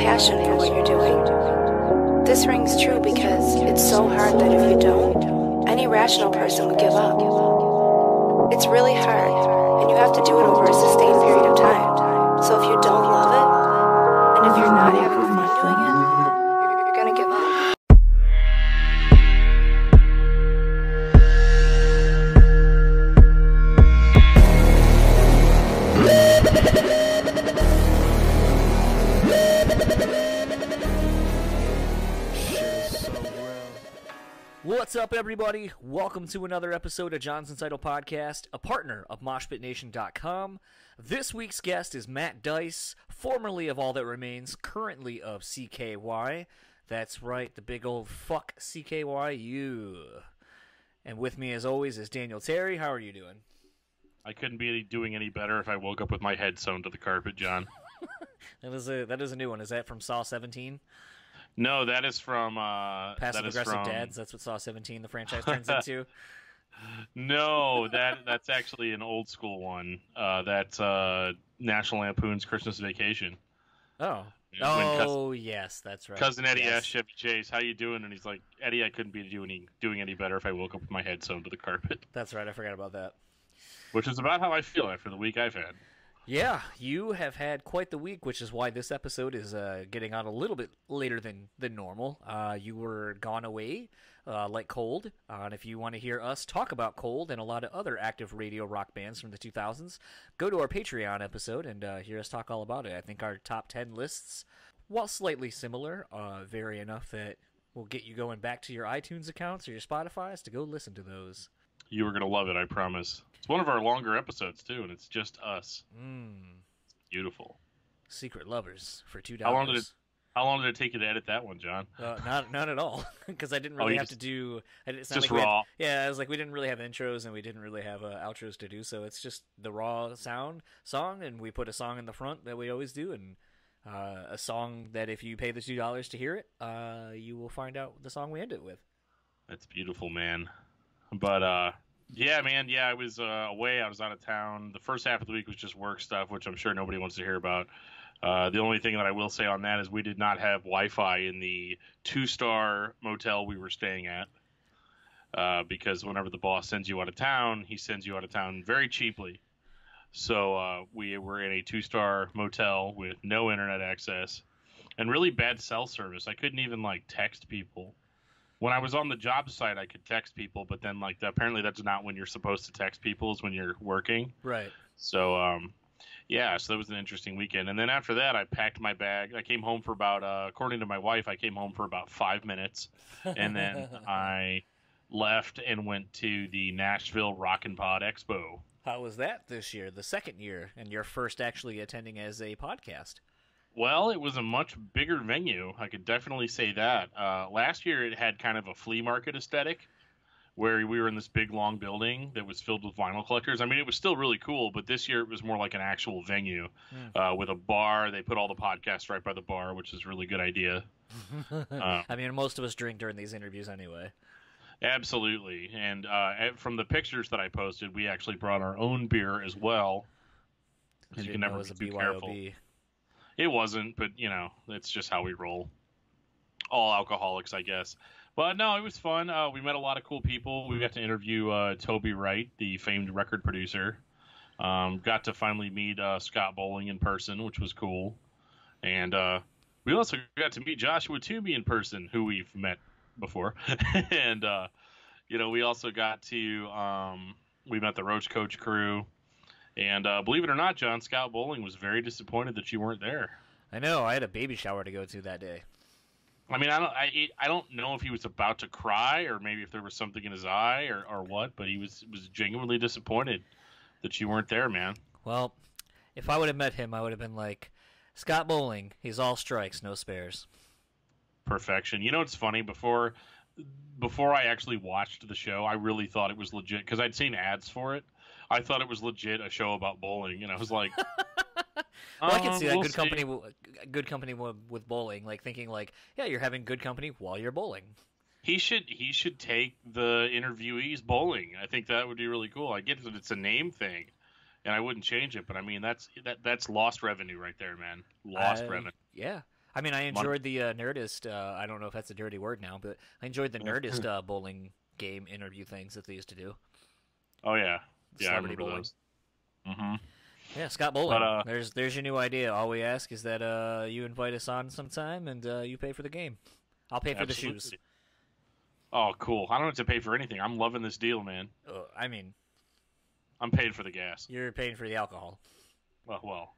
passion for what you're doing. This rings true because it's so hard that if you don't, any rational person would give up. It's really hard, and you have to do it over a sustained period of time. So if you don't love it, and if you're not having fun everybody? Welcome to another episode of Jon's Untitled Podcast, a partner of MoshPitNation.com. This week's guest is Matt Deis, formerly of All That Remains, currently of CKY. That's right, the big old fuck CKYU. And with me, as always, is Daniel Terry. How are you doing? I couldn't be doing any better if I woke up with my head sewn to the carpet, Jon. That is a that is a new one. Is that from Saw 17? No, that is from uh, Passive aggressive from... dads. That's what Saw 17 the franchise turns into. No, that that's actually an old school one. Uh, that's uh, National Lampoon's Christmas Vacation. Oh. When Oh yes, that's right. Cousin Eddie Yes. asked Chevy Chase, "How you doing?" And he's like, "Eddie, I couldn't be doing any doing any better if I woke up with my head sewn to the carpet." That's right. I forgot about that. Which is about how I feel after the week I've had. Yeah, you have had quite the week, which is why this episode is uh, getting on a little bit later than than normal. Uh, you were gone away, uh, like Cold. Uh, and if you want to hear us talk about Cold and a lot of other active radio rock bands from the 2000s, go to our Patreon episode and uh, hear us talk all about it. I think our top 10 lists, while slightly similar, uh, vary enough that will get you going back to your iTunes accounts or your Spotify's to go listen to those. You were gonna love it, I promise. It's one of our longer episodes too, and it's just us. Mm, Beautiful. secret lovers for two How long did dollars. How long did it take you to edit that one, Jon? Uh, not not at all, because I didn't Oh, really you have just- to do. It's not Just like we had- raw. yeah, I was like we didn't really have intros and we didn't really have uh, outros to do, so it's just the raw sound song, and we put a song in the front that we always do, and uh, a song that if you pay the two dollars to hear it, uh, you will find out the song we end it with. That's beautiful, man. But uh yeah, man, yeah, I was uh, away. I was out of town. The first half of the week was just work stuff, which I'm sure nobody wants to hear about. Uh, the only thing that I will say on that is we did not have Wi-Fi in the two-star motel we were staying at. Uh, because whenever the boss sends you out of town, he sends you out of town very cheaply. So uh, we were in a two-star motel with no internet access and really bad cell service. I couldn't even like text people when I was on the job site, I could text people, but then like apparently that's not when you're supposed to text people is when you're working. Right. So um, yeah, so that was an interesting weekend. And then after that, I packed my bag. I came home for about, uh, according to my wife, I came home for about five minutes, and then I left and went to the Nashville Rock and Pod Expo. How was that this year, the second year, and your first actually attending as a podcast? Well, it was a much bigger venue. I could definitely say that. Uh, last year, it had kind of a flea market aesthetic, where we were in this big long building that was filled with vinyl collectors. I mean, it was still really cool, but this year it was more like an actual venue uh, with a bar. They put all the podcasts right by the bar, which is a really good idea. Uh, I mean, most of us drink during these interviews anyway. absolutely. And uh, from the pictures that I posted, we actually brought our own beer as well. Because you can never it was a be too careful. It wasn't, but you know, it's just how we roll. All alcoholics, I guess. But no, it was fun. Uh, we met a lot of cool people. We got to interview uh, Toby Wright, the famed record producer. Um, got to finally meet uh, Scott Bowling in person, which was cool. And uh, we also got to meet Joshua Toomey in person, who we've met before. and uh, you know, we also got to um, we met the Roach Coach crew. And uh, believe it or not, Jon Scott Bowling was very disappointed that you weren't there. I know. I had a baby shower to go to that day. I mean, I don't, I, I don't know if he was about to cry or maybe if there was something in his eye or, or what, but he was was genuinely disappointed that you weren't there, man. Well, if I would have met him, I would have been like, Scott Bowling, he's all strikes, no spares. Perfection. You know, it's funny before before I actually watched the show, I really thought it was legit because I'd seen ads for it. I thought it was legit a show about bowling, and I was like, Well, I can "Uh, see that we'll good see." company, good company with bowling, like thinking like, yeah, you're having good company while you're bowling. He should he should take the interviewees bowling. I think that would be really cool. I get that it's a name thing, and I wouldn't change it, but I mean that's that that's lost revenue right there, man. Lost I- revenue. Yeah, I mean, I enjoyed the uh, Nerdist. Uh, I don't know if that's a dirty word now, but I enjoyed the Nerdist uh, bowling game interview things that they used to do. Oh yeah, yeah, I Celebrity remember bowling. those. Mm-hmm. Yeah, Scott Bowling. But, uh, there's there's your new idea. All we ask is that uh, you invite us on sometime and uh, you pay for the game. I'll pay for the shoes. Oh, cool! I don't have to pay for anything. I'm loving this deal, man. Uh, I mean, I'm paying for the gas. you're paying for the alcohol. Well, well,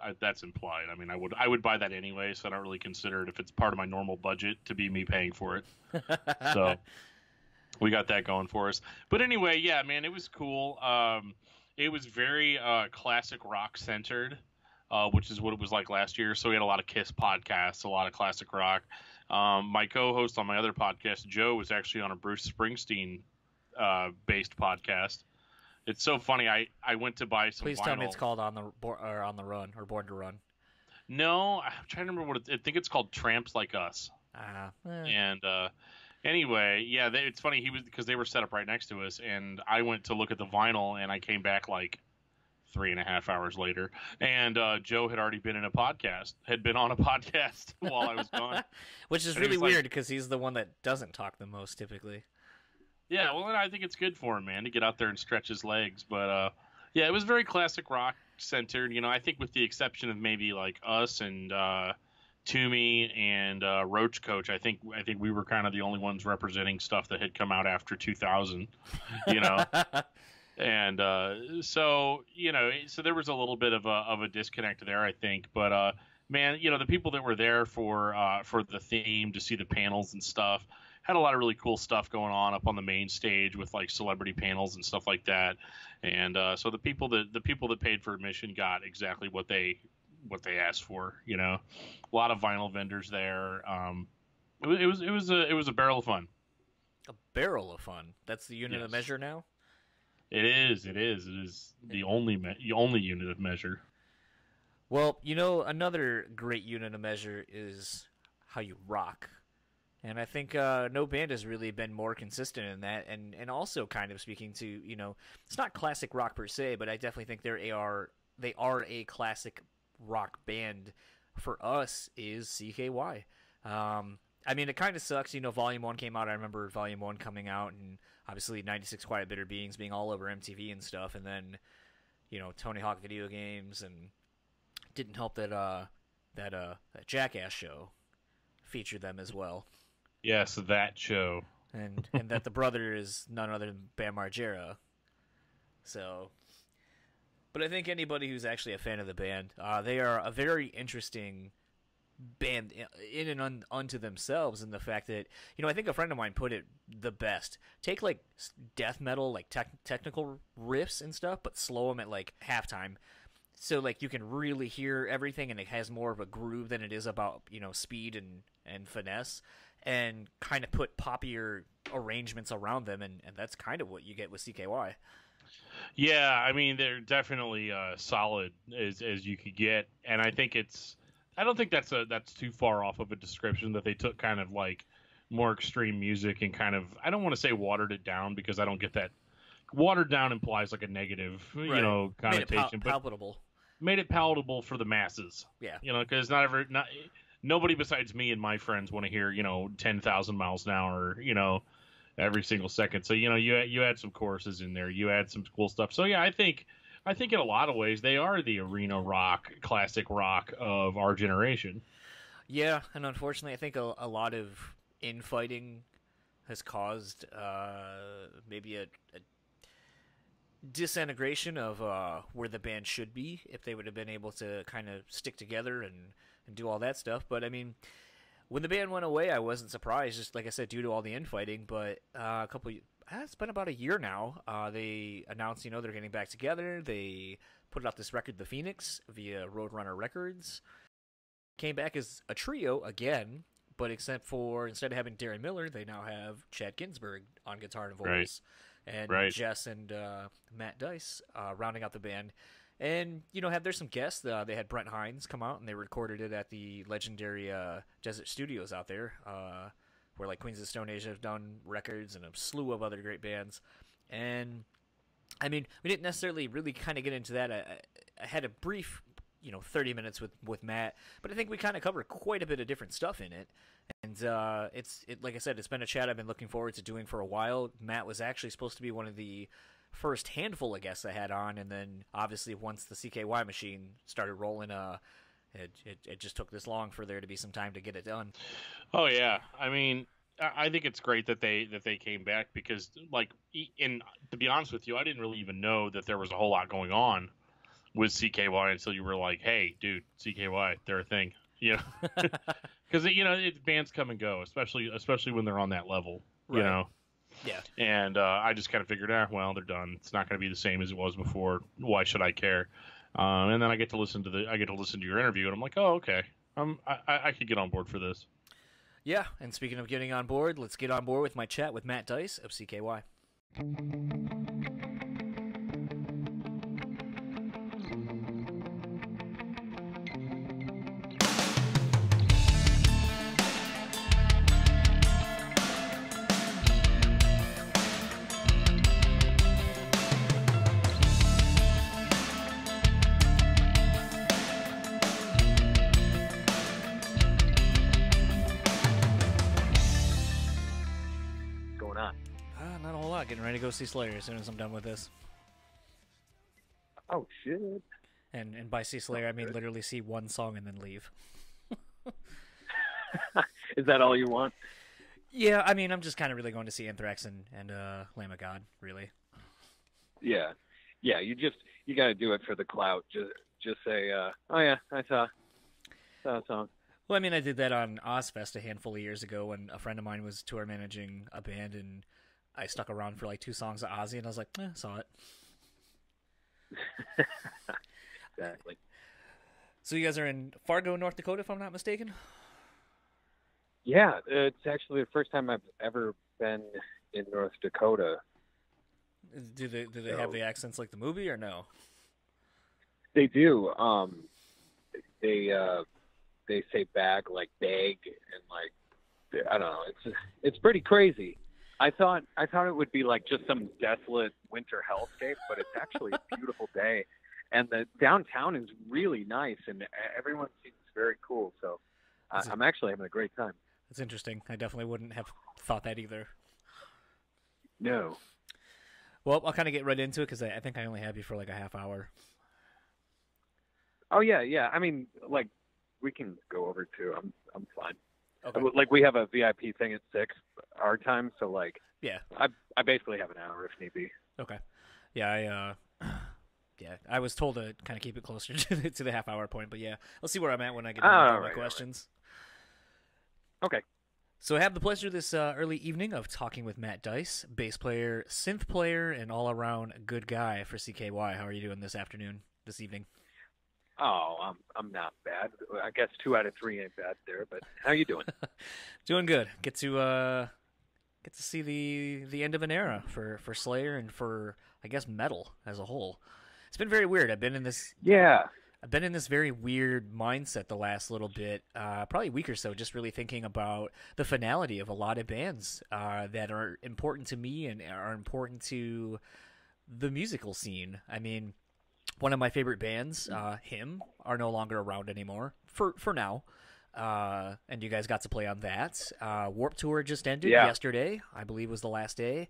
I, that's implied. I mean, I would I would buy that anyway, so I don't really consider it if it's part of my normal budget to be me paying for it. So we got that going for us. But anyway, yeah, man, it was cool. Um, it was very uh, classic rock centered, uh, which is what it was like last year. So we had a lot of Kiss podcasts, a lot of classic rock. Um, my co-host on my other podcast, Joe, was actually on a Bruce Springsteen uh, based podcast. It's so funny. I, I went to buy some. Please tell me it's called on the or on the run or born to run. No, I'm trying to remember what it, I think it's called. Tramps like us. Ah, eh. And uh, anyway, yeah, they, it's funny. He was because they were set up right next to us, and I went to look at the vinyl, and I came back like three and a half hours later, and uh, Joe had already been in a podcast, had been on a podcast while I was gone. Which is And really weird because he's the one that doesn't talk the most typically. Yeah, well, and I think it's good for him, man, to get out there and stretch his legs. But uh, yeah, it was very classic rock centered. You know, I think with the exception of maybe like us and uh, Toomey and uh, Roach Coach, I think I think we were kind of the only ones representing stuff that had come out after 2000. You know. and uh, so you know, so there was a little bit of a of a disconnect there, I think. But uh, man, you know, the people that were there for uh, for the theme to see the panels and stuff had a lot of really cool stuff going on up on the main stage with like celebrity panels and stuff like that. And uh, so the people that the people that paid for admission got exactly what they what they asked for. You know, a lot of vinyl vendors there. Um, it, was- it was it was a it was a barrel of fun. a barrel of fun. That's the unit of measure now. It is. It is. It is the only me- the only unit of measure. Well, you know, another great unit of measure is how you rock. And I think uh, no band has really been more consistent in that, and, and also kind of speaking to you know it's not classic rock per se, but I definitely think they are they are a classic rock band. For us, is CKY. Um, I mean, it kind of sucks. You know, Volume One came out. I remember Volume One coming out, and obviously '96 Quiet Bitter Beings being all over MTV and stuff, and then you know Tony Hawk video games and didn't help that uh that uh that Jackass show featured them as well, Yes, that show. and and that the brother is none other than Bam Margera. So, but I think anybody who's actually a fan of the band, uh, they are a very interesting band in and un, unto themselves in the fact that you know I think a friend of mine put it the best. Take like death metal, like tech technical riffs and stuff, but slow them at like halftime, so like you can really hear everything, and it has more of a groove than it is about you know speed and and finesse, and kind of put poppier arrangements around them, and and that's kind of what you get with CKY. Yeah, I mean they're definitely uh, solid as as you could get, and I think it's. I don't think that's a that's too far off of a description that they took kind of like more extreme music and kind of I don't want to say watered it down because I don't get that. Watered down implies like a negative, you Right. know, Made it pal- connotation, palpable. made it palatable for the masses. Yeah. You know, because not ever not nobody besides me and my friends want to hear you know ten thousand miles an hour. You know, every single second. So you know, you you add some choruses in there, you add some cool stuff. So yeah, I think I think in a lot of ways they are the arena rock, classic rock of our generation. Yeah, and unfortunately, I think a, a lot of infighting has caused uh, maybe a, a disintegration of uh, where the band should be if they would have been able to kind of stick together and, and do all that stuff. But I mean, when the band went away, I wasn't surprised, just like I said, due to all the infighting. But uh, a couple, uh, it's been about a year now. Uh, they announced, you know, they're getting back together. They put out this record, The Phoenix, via Roadrunner Records came back as a trio again, but except for instead of having Deron Miller, they now have Chad Ginsburg on guitar and vocals, and Right. Jess and uh, Matt Deis uh, rounding out the band. And you know, have there some guests? Uh, they had Brent Hinds come out and they recorded it at the legendary uh, Desert Studios out there, uh, where like Queens of Stone Age have done records and a slew of other great bands. And I mean, we didn't necessarily really kind of get into that. I, I- I had a brief you know 30 minutes with with Matt, but I think we kind of covered quite a bit of different stuff in it. And uh, it's it, like I said, it's been a chat I've been looking forward to doing for a while. Matt was actually supposed to be one of the first handful of guests I had on, and then obviously once the CKY machine started rolling, uh, it, it, it just took this long for there to be some time to get it done. Oh yeah, I mean, I think it's great that they that they came back because, like, in to be honest with you, I didn't really even know that there was a whole lot going on with CKY until you were like, "Hey, dude, CKY, they're a thing," you know, because you know it, bands come and go, especially especially when they're on that level, you know. Yeah. And uh, I just kind of figured, ah, well, they're done. It's not going to be the same as it was before. Why should I care? Um, and then I get to listen to the I get to listen to your interview, and I'm like, oh, okay, um, I, I I could get on board for this. Yeah, and speaking of getting on board, let's get on board with my chat with Matt Deis of CKY. Getting ready to go see Slayer as soon as I'm done with this. Oh shit! And and by see Slayer, I mean literally see one song and then leave. Is that all you want? Yeah, I mean I'm just kind of really going to see Anthrax and and uh, Lamb of God, really. Yeah, yeah. You just you got to do it for the clout. Just just say, uh, oh yeah, I saw saw a song. Well, I mean I did that on Ozzfest a handful of years ago when a friend of mine was tour managing a band and I stuck around for like two songs of Ozzy and I was like, eh, saw it. Exactly. So you guys are in Fargo, North Dakota, if I'm not mistaken. Yeah, it's actually the first time I've ever been in North Dakota. Do they do they have the accents like the movie or no? They do. Um, they uh, they say bag like bag and like I don't know. It's it's pretty crazy. I thought I thought it would be like just some desolate winter hellscape, but it's actually a beautiful day, and the downtown is really nice, and everyone seems very cool. So uh, I'm actually having a great time. That's interesting. I definitely wouldn't have thought that either. No, Well, I'll kind of get right into it because I, I think I only have you for like a half hour. oh yeah, yeah. I mean, like we can go over too. I'm I'm fine. Okay. Like we have a VIP thing at six our time, so like Yeah. I I basically have an hour if need be. Okay. Yeah, I uh yeah, I was told to kind of keep it closer to the, to the half hour point, but yeah, let's see where I'm at when I get Oh, all all my right, questions. Okay. So I have the pleasure this uh, early evening of talking with Matt Deis, bass player, synth player, and all around good guy for CKY. How are you doing this afternoon, this evening? Oh, I'm I'm not bad. I guess two out of three ain't bad there. But how you doing? Doing good. Get to uh get to see the the end of an era for for Slayer and for I guess metal as a whole. It's been very weird. I've been in this yeah, I've been in this very weird mindset the last little bit, uh, probably a week or so, just really thinking about the finality of a lot of bands uh, that are important to me and are important to the musical scene. I mean, one of my favorite bands, uh, Him, are no longer around anymore for for now. Uh, and you guys got to play on that. Uh, Warp Tour just ended Yeah. yesterday, I believe was the last day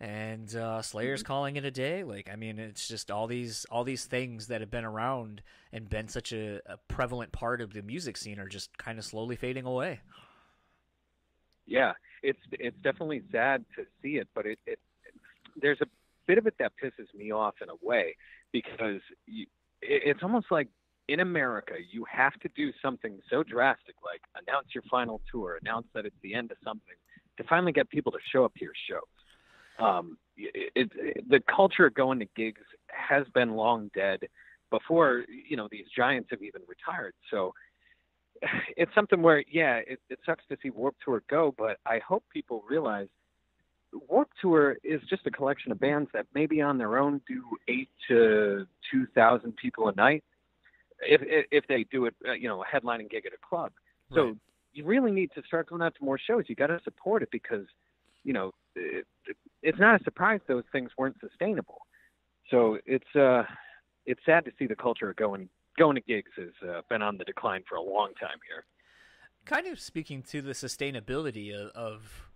and uh, Slayer's calling it a day. Like, I mean, it's just all these all these things that have been around and been such a, a prevalent part of the music scene are just kind of slowly fading away. yeah. It's it's definitely sad to see it, but it, it there's a bit of it that pisses me off in a way because you, it's almost like in America you have to do something so drastic like announce your final tour, announce that it's the end of something to finally get people to show up to your shows. um, it, it, the culture of going to gigs has been long dead before you know these giants have even retired. So it's something where yeah, it, it sucks to see Warp Tour go, but I hope people realize Warp Tour is just a collection of bands that maybe on their own do eight to two thousand people a night, if if, they do it, uh, you know, a headlining gig at a club. So you really need to start going out to more shows. You got to support it because you know it, it's not a surprise those things weren't sustainable. So it's uh it's sad to see the culture going going to gigs has uh, been on the decline for a long time here. Kind of speaking to the sustainability of, of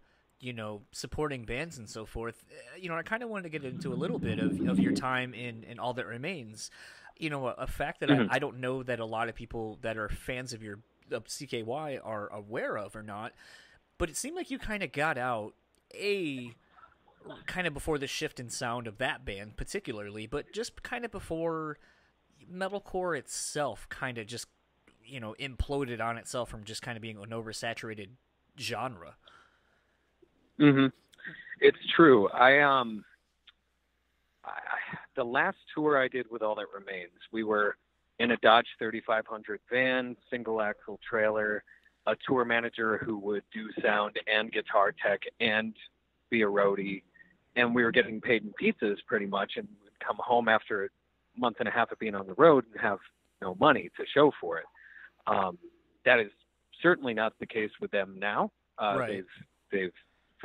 you know supporting bands and so forth. uh, You know, I kind of wanted to get into a little bit of, of your time in in All That Remains. You know, a, a fact that Mhm. I, I don't know that a lot of people that are fans of your of CKY are aware of or not. But it seemed like you kind of got out a kind of before the shift in sound of that band particularly, but just kind of before metalcore itself kind of just you know imploded on itself from just kind of being an oversaturated genre. Hmm It's true. I um, I, I- the last tour I did with All That Remains, we were in a Dodge 3500 van, single axle trailer, a tour manager who would do sound and guitar tech and be a roadie, and we were getting paid in pizzas pretty much, and would come home after a month and a half of being on the road and have no money to show for it. Um, that is certainly not the case with them now. Uh, Right. They've they've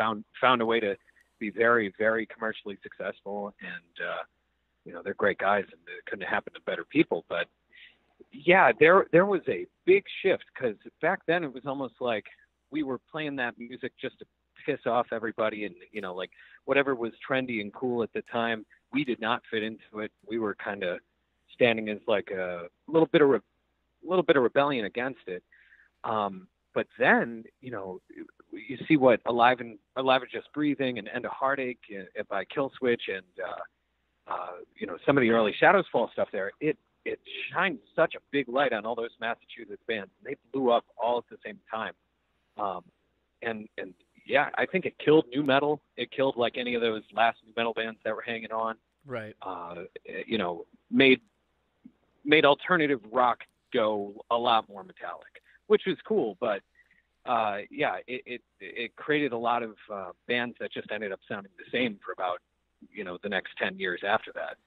found found a way to be very very commercially successful. And uh you know they're great guys and it couldn't have happened to better people. But yeah there there was a big shift because back then it was almost like we were playing that music just to piss off everybody and you know like whatever was trendy and cool at the time we did not fit into it. We were kind of standing as like a little bit of re- little bit of rebellion against it. Um but then you know you see what alive and alive and just breathing and end of heartache uh, by killswitch and uh uh you know some of the early shadows fall stuff there it it shined such a big light on all those massachusetts bands they blew up all at the same time. Um and and yeah i think it killed nu metal. It killed like any of those last nu metal bands that were hanging on. Right. uh you know made made alternative rock go a lot more metallic which was cool but uh, yeah, it, it it created a lot of uh, bands that just ended up sounding the same for about you know the next ten years after that.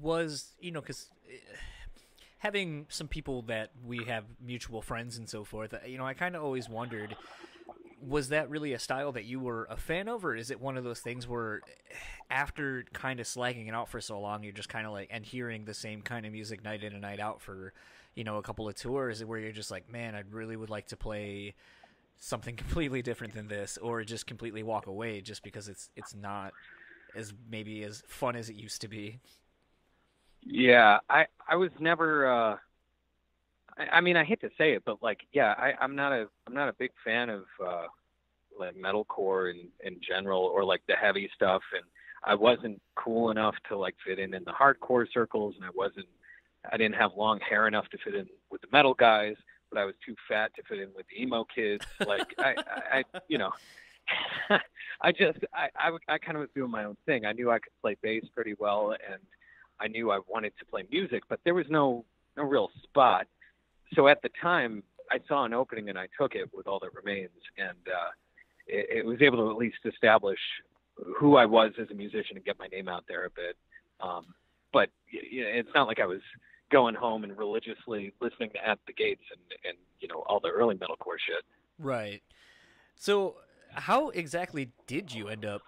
Was you know because having some people that we have mutual friends and so forth, uh, you know, I kind of always wondered. Was that really a style that you were a fan of, or is it one of those things where, after kind of slagging it out for so long, you're just kind of like and hearing the same kind of music night in and night out for, you know, a couple of tours, where you're just like, man, I really would like to play something completely different than this, or just completely walk away just because it's it's not as maybe as fun as it used to be. Yeah, I I was never. uh I, mean, I hate to say it, but like, yeah, I, I'm not a I'm not a big fan of uh like metalcore in in general or like the heavy stuff, and I wasn't cool enough to like fit in in the hardcore circles, and I wasn't I didn't have long hair enough to fit in with the metal guys, but I was too fat to fit in with the emo kids. Like I, I, I you know, I just I I kind of was doing my own thing. I knew I could play bass pretty well, and I knew I wanted to play music, but there was no no real spot. So at the time, I saw an opening and I took it with all that remains, and uh, it, it was able to at least establish who I was as a musician and get my name out there a bit. Um, but y- y- it's not like I was going home and religiously listening to At the Gates and and you know all the early metalcore shit. Right. So, how exactly did you end up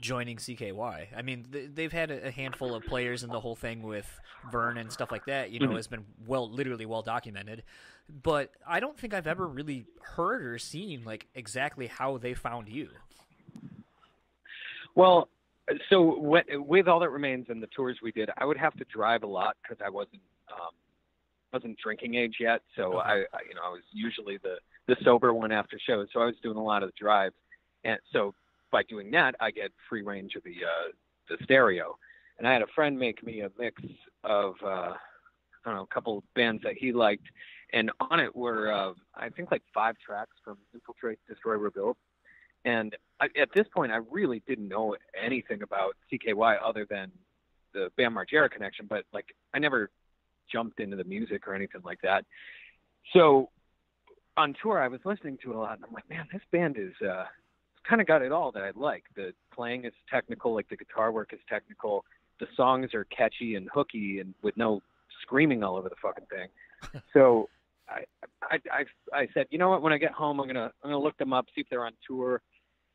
joining CKY? I mean, th- they've had a handful of players, and the whole thing with Vern and stuff like that, you know, Mhm. has been well, literally well documented. But I don't think I've ever really heard or seen like exactly how they found you. Well, so with, with all that remains and the tours we did, I would have to drive a lot because I wasn't um, wasn't drinking age yet. So Okay. I, I, you know, I was usually the the sober one after shows. So I was doing a lot of the drives, and so by doing that, I get free range of the uh, the stereo. And I had a friend make me a mix of uh, I don't know a couple of bands that he liked, and on it were uh, I think like five tracks from Infiltrate, Destroy, Rebuild. And I, at this point, I really didn't know anything about CKY other than the Bam Margera connection, but like I never jumped into the music or anything like that. So on tour, I was listening to it a lot, and I'm like, man, this band is uh, kind of got it all that I like. The playing is technical, like the guitar work is technical. The songs are catchy and hooky, and with no screaming all over the fucking thing. so I, I, I, I said, you know what? When I get home, I'm gonna, I'm gonna look them up, see if they're on tour.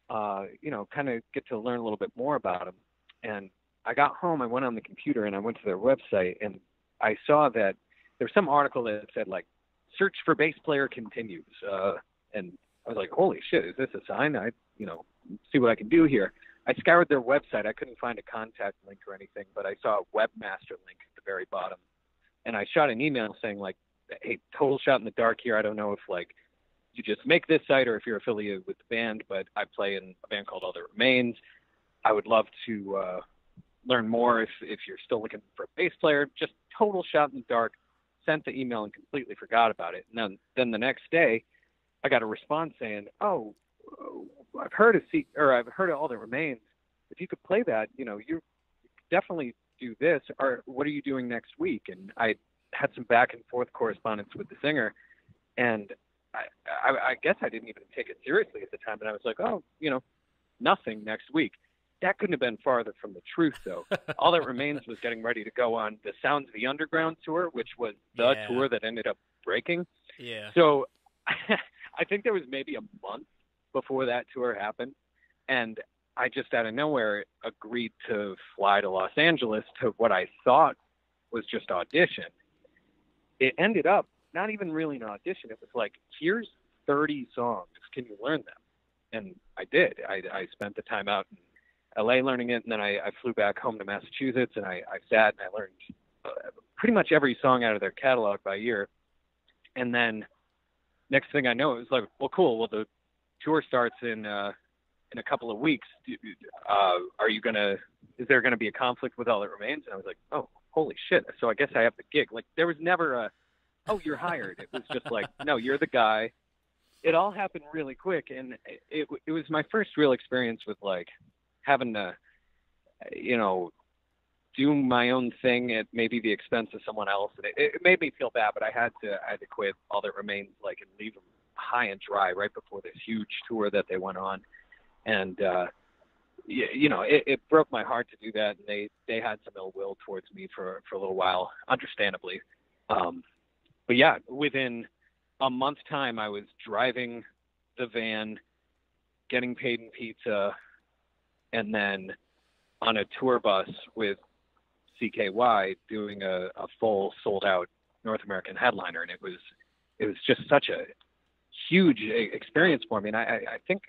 Uh, you know, kind of get to learn a little bit more about them. And I got home, I went on the computer and I went to their website, and I saw that there was some article that said like search for bass player continues, uh, and I was like, holy shit, is this a sign? I you know see what I can do here. I scoured their website. I couldn't find a contact link or anything, but I saw a webmaster link at the very bottom, and I shot an email saying like, hey, total shot in the dark here. I don't know if like you just make this site or if you're affiliated with the band, but I play in a band called All That Remains. I would love to uh, learn more if, if you're still looking for a bass player. Just total shot in the dark. Sent the email and completely forgot about it. And then, then the next day, I got a response saying, "Oh, uh, I've heard of C- or I've heard of All That Remains. If you could play that, you know, you definitely do this. Or what are you doing next week?" And I had some back and forth correspondence with the singer, and I, I, I guess I didn't even take it seriously at the time. And I was like, "Oh, you know, nothing next week." That couldn't have been farther from the truth, though. All that remains was getting ready to go on the Sounds of the Underground tour, which was the Yeah. tour that ended up breaking. Yeah. So I think there was maybe a month before that tour happened, and I just out of nowhere agreed to fly to Los Angeles to what I thought was just audition. It ended up not even really an audition. It was like, here's 30 songs. Can you learn them? And I did. I, I spent the time out in LA learning it, and then I, I flew back home to Massachusetts, and I, I sat and I learned uh, pretty much every song out of their catalog by ear. And then next thing I know, it was like, well, cool. Well, the tour starts in uh, in a couple of weeks. Uh, are you gonna? Is there gonna be a conflict with all that remains? And I was like, oh, holy shit! So I guess I have the gig. Like there was never a, oh, you're hired. It was just like, no, you're the guy. It all happened really quick, and it, it was my first real experience with like having to, you know, do my own thing at maybe the expense of someone else, and it, it made me feel bad. But I had to I had to quit all that remains, like, and leave them high and dry right before this huge tour that they went on, and uh, you, you know, it, it broke my heart to do that, and they they had some ill will towards me for for a little while, understandably. Um, but yeah, within a month time, I was driving the van, getting paid in pizza, and then on a tour bus with CKY doing a, a full sold out North American headliner, and it was it was just such a huge experience for me. And I, I I think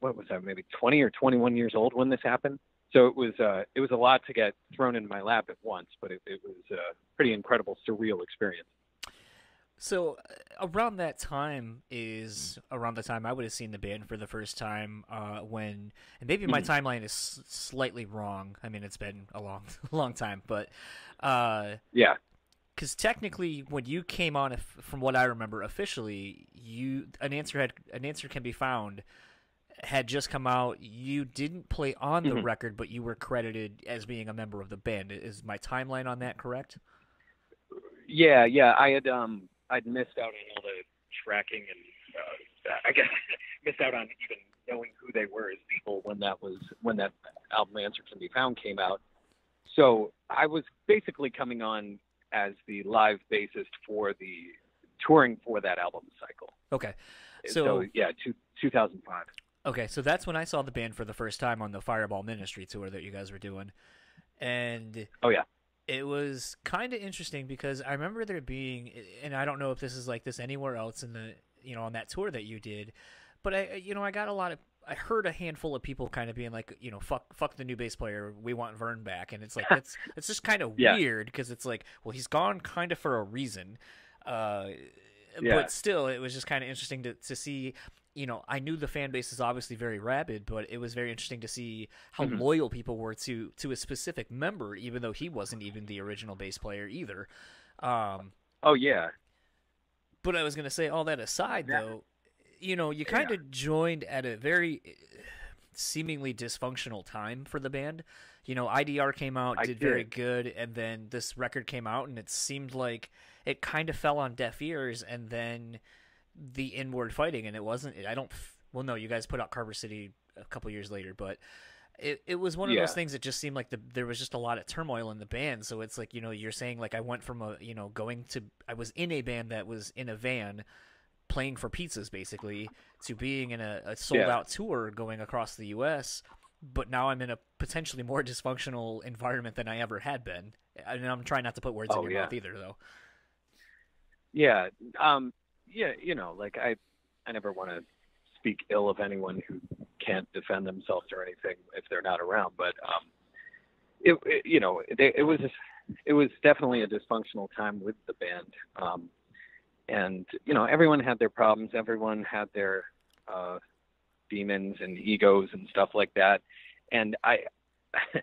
what was I maybe 20 or 21 years old when this happened. So it was uh, it was a lot to get thrown in my lap at once, but it, it was a pretty incredible, surreal experience. So uh, around that time is around the time I would have seen the band for the first time. Uh, when and maybe my timeline is slightly wrong. I mean, it's been a long, long time, but uh, Yeah, because technically, when you came on, if, from what I remember, officially, you an answer had an answer can be found had just come out. You didn't play on the Mhm. record, but you were credited as being a member of the band. Is my timeline on that correct? Yeah, yeah. I had um I'd missed out on all the tracking and uh, I guess missed out on even knowing who they were as people when that was when that album Answer Can Be Found came out. So I was basically coming on as the live bassist for the touring for that album cycle. Okay. So, So- yeah, two, 2005. Okay, so that's when I saw the band for the first time on the Fireball Ministry tour that you guys were doing. And Oh yeah. It was kind of interesting because I remember there being and I don't know if this is like this anywhere else in the you know on that tour that you did, but I you know I got a lot of I heard a handful of people kind of being like, you know, fuck, fuck the new bass player. We want Vern back, and it's like it's it's just kind of Yeah. weird because it's like, well, he's gone kind of for a reason, uh, Yeah. but still, it was just kind of interesting to to see. You know, I knew the fan base is obviously very rabid, but it was very interesting to see how Mhm. loyal people were to to a specific member, even though he wasn't even the original bass player either. Um, Oh yeah. but I was going to say, all that aside, Yeah. though, you know, you kind of joined at a very seemingly dysfunctional time for the band. You know, IDR came out, I did very good, and then this record came out, and it seemed like it kind of fell on deaf ears, and then the inward fighting, and it wasn't. I don't. Well, no, you guys put out Carver City a couple years later, but it, it was one of those things that just seemed like the, there was just a lot of turmoil in the band. So it's like you know you're saying like I went from a you know going to I was in a band that was in a van playing for pizzas basically to being in a, a sold Yeah. out tour going across the U.S. But now I'm in a potentially more dysfunctional environment than I ever had been, and I'm trying not to put words Oh, in your yeah. mouth either, though. Yeah. Um. Yeah. You know, like I, I never want to speak ill of anyone who can't defend themselves or anything if they're not around. But um, it, it you know, it, it was it was definitely a dysfunctional time with the band. Um, and you know, everyone had their problems. Everyone had their uh, demons and egos and stuff like that. And I,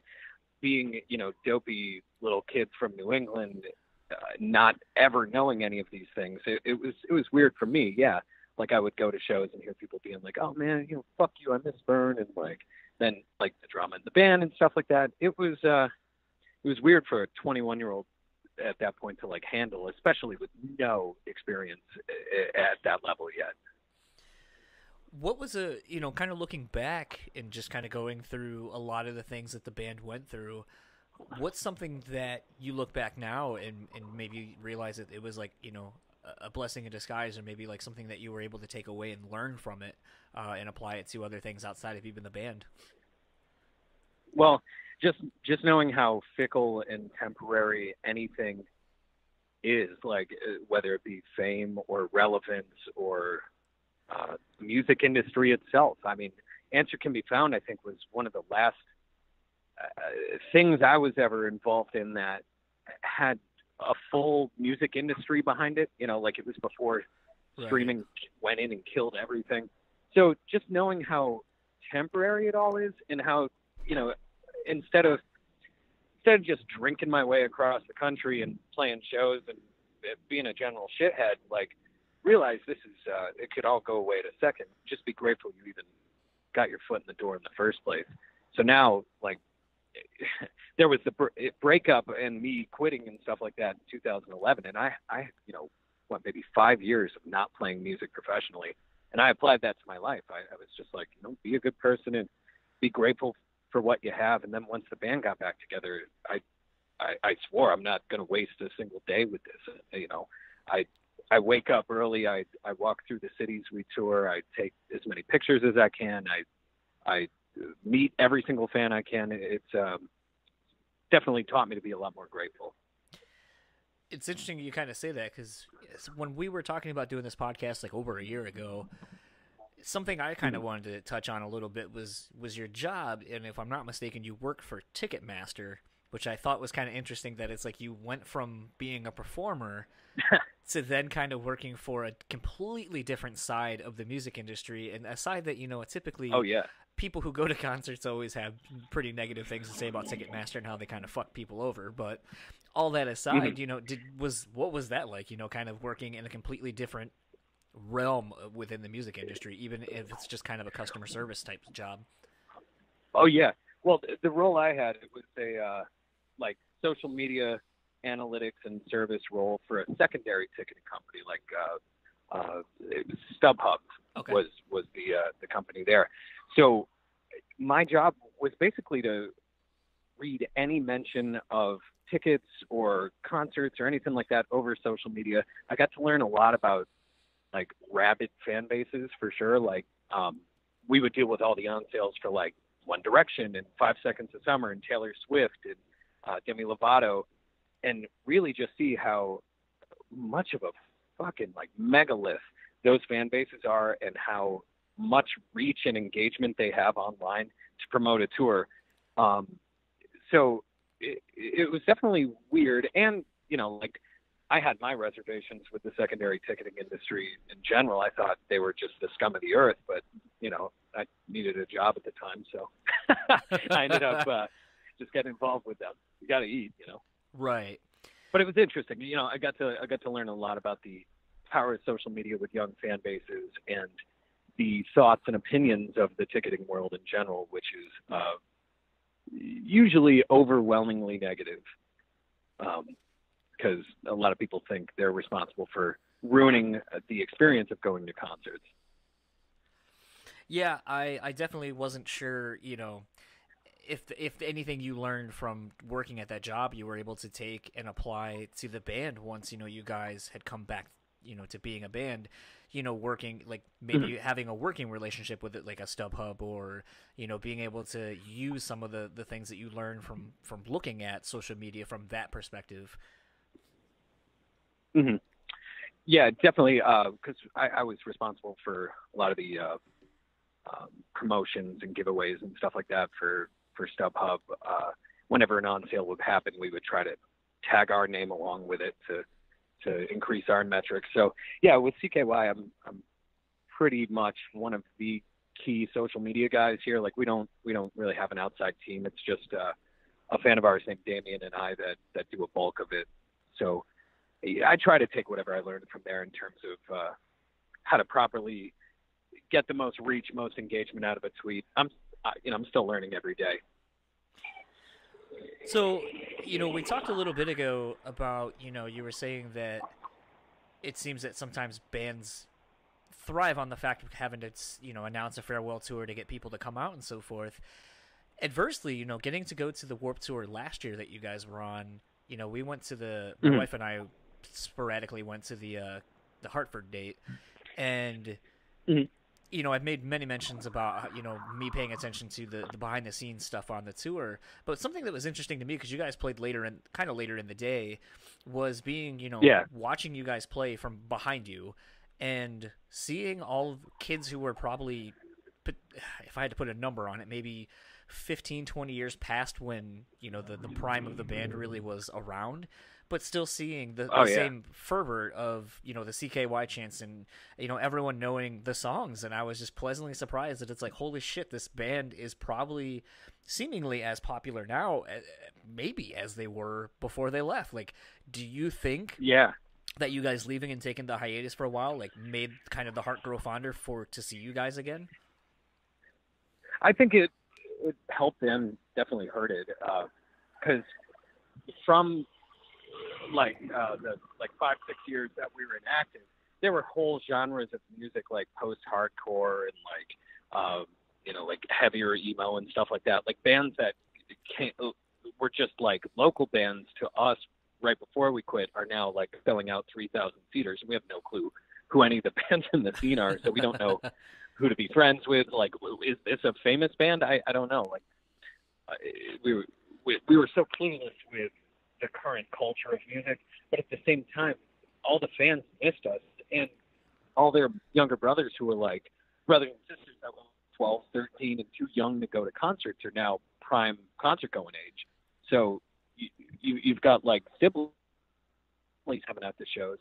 being you know, dopey little kids from New England, Uh, not ever knowing any of these things, it, it was it was weird for me. Yeah, like I would go to shows and hear people being like, "Oh man, you know, fuck you, I miss Vern," and like then like the drama in the band and stuff like that. It was uh, it was weird for a 21 year old at that point to like handle, especially with no experience uh, uh, at that level yet. What was a you know kind of looking back and just kind of going through a lot of the things that the band went through? What's something that you look back now and and maybe realize that it was like you know a blessing in disguise, or maybe like something that you were able to take away and learn from it, uh, and apply it to other things outside of even the band. Well, just just knowing how fickle and temporary anything is, like uh, whether it be fame or relevance or uh, music industry itself. I mean, Answer Can Be Found, I think, was one of the last uh, things I was ever involved in that had a full music industry behind it. You know, like it was before right. streaming went in and killed everything. So just knowing how temporary it all is and how, you know, instead of instead of just drinking my way across the country and playing shows and being a general shithead, like realize this is uh, it could all go away in a second. Just be grateful you even got your foot in the door in the first place. So now, like there was the eh, breakup and me quitting and stuff like that in 2011, and I, I, you know, what maybe five years of not playing music professionally, and I applied that to my life. I, I was just like, you know, be a good person and be grateful for what you have. And then once the band got back together, I, I, I swore I'm not going to waste a single day with this. Uh, you know, I I wake up early. I I walk through the cities we tour. I take as many pictures as I can. I I meet every single fan I can. It's um, definitely taught me to be a lot more grateful. It's interesting you kind of say that because when we were talking about doing this podcast like over a year ago, something I kind of mm-hmm. wanted to touch on a little bit was was your job, and if I'm not mistaken, you work for Ticketmaster, which I thought was kind of interesting. That it's like you went from being a performer to then kind of working for a completely different side of the music industry, and a side that you know typically oh yeah people who go to concerts always have pretty negative things to say about Ticketmaster and how they kind of fuck people over. But all that aside, mm-hmm. you know, did was what was that like? You know, kind of working in a completely different realm within the music industry, even if it's just kind of a customer service type job. Oh yeah, well, the role I had it was a uh, like social media analytics and service role for a secondary ticketing company, like uh, uh, StubHub okay. was was the uh, the company there. So my job was basically to read any mention of tickets or concerts or anything like that over social media. I got to learn a lot about like rabid fan bases for sure. Like um, we would deal with all the on sales for like One Direction and Five Seconds of Summer and Taylor Swift and uh, Demi Lovato, and really just see how much of a fucking like megalith those fan bases are and how much reach and engagement they have online to promote a tour. Um, so it, it was definitely weird. And, you know, like I had my reservations with the secondary ticketing industry in general. I thought they were just the scum of the earth, but, you know, I needed a job at the time. So I ended up uh, just getting involved with them. You got to eat, you know? Right. But it was interesting. You know, I got to I got to learn a lot about the power of social media with young fan bases and the thoughts and opinions of the ticketing world in general, which is uh, usually overwhelmingly negative, because um, a lot of people think they're responsible for ruining the experience of going to concerts. Yeah, I, I definitely wasn't sure, you know, if if anything you learned from working at that job you were able to take and apply to the band once you know you guys had come back you know to being a band you know working like maybe mm-hmm. having a working relationship with it like a StubHub or you know being able to use some of the the things that you learn from from looking at social media from that perspective mm-hmm. Yeah, definitely. Because I, I was responsible for a lot of the uh, um, promotions and giveaways and stuff like that for for StubHub. Uh, whenever an on sale would happen, we would try to tag our name along with it to to increase our metrics. So yeah, with CKY, I'm I'm pretty much one of the key social media guys here. Like we don't we don't really have an outside team. It's just uh, a fan of ours named Damien and I that that do a bulk of it. So I try to take whatever I learned from there in terms of uh, how to properly get the most reach, most engagement out of a tweet. I'm, you know, I'm still learning every day. So, you know, we talked a little bit ago about, you know, you were saying that it seems that sometimes bands thrive on the fact of having to, you know, announce a farewell tour to get people to come out and so forth. Adversely, you know, getting to go to the Warped Tour last year that you guys were on, you know, we went to the my Mhm. wife and I sporadically went to the uh, the Hartford date, and Mhm. You know I've made many mentions about uh, you know me paying attention to the, the behind the scenes stuff on the tour. But something that was interesting to me because you guys played later in kind of later in the day was being you know Yeah. watching you guys play from behind you and seeing all of kids who were probably if I had to put a number on it maybe 15 20 years past when you know the, the prime of the band really was around but still seeing the, the Oh, yeah. same fervor of you know the CKY chants and you know everyone knowing the songs and I was just pleasantly surprised that it's like holy shit this band is probably seemingly as popular now uh, maybe as they were before they left like do you think Yeah. that you guys leaving and taking the hiatus for a while like made kind of the heart grow fonder for to see you guys again I think it it helped them, definitely hurt it, because from like uh, the like five six years that we were inactive, there were whole genres of music like post hardcore and like um, you know like heavier emo and stuff like that, like bands that came, were just like local bands to us right before we quit are now like selling out 3,000 seaters, and we have no clue who any of the bands in the scene are, so we don't know who to be friends with. Like, is this a famous band? I, I don't know. Like, uh, we were we, we were so clueless with the current culture of music, but at the same time, all the fans missed us, and all their younger brothers who were like brothers and sisters that were 12, 13, and too young to go to concerts are now prime concert going age. So you, you you've got like siblings coming out to shows.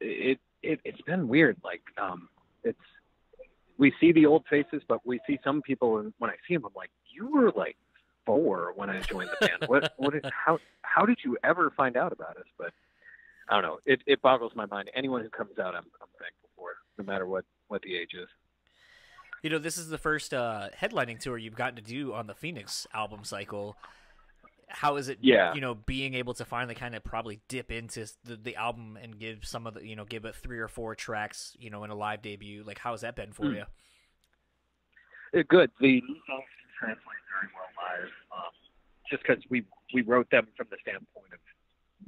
It it it's been weird. Like um, it's we see the old faces, but we see some people, and when I see them, I'm like, you were like four when I joined the band. What, what, how, how did you ever find out about us? But I don't know. It, it boggles my mind. Anyone who comes out, I'm, I'm thankful for, no matter what, what the age is. You know, this is the first uh, headlining tour you've gotten to do on the Phoenix album cycle. How is it? Yeah. You know, being able to finally kind of probably dip into the, the album and give some of the, you know, give it three or four tracks, you know, in a live debut. Like, how's that been for Mm. you? Good. The new songs translate very well live, um, just because we we wrote them from the standpoint of